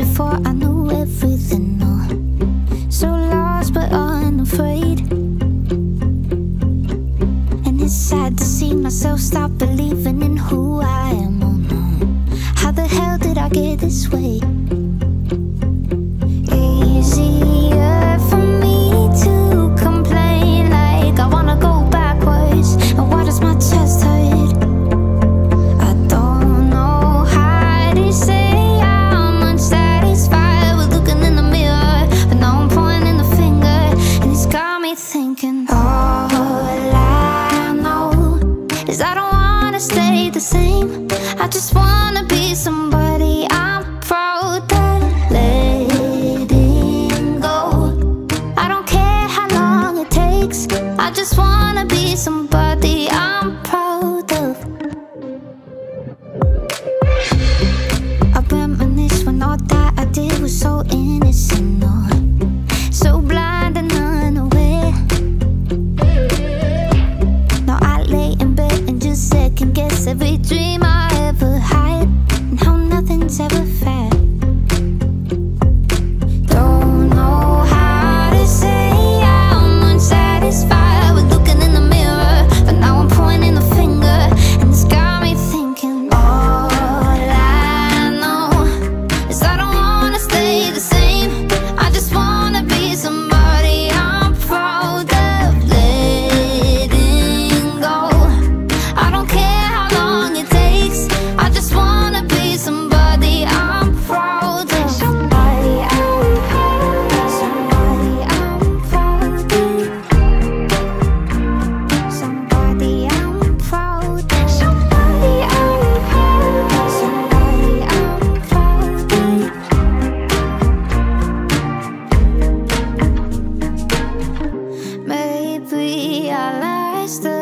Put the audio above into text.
before I knew everything. So lost but unafraid. And it's sad to see myself stop believing in who I am. Oh. How the hell did I get this way? Me thinking. All I know is I don't wanna stay the same. I just wanna be somebody I'm proud of letting go. I don't care how long it takes. I just wanna be somebody I'm Lost the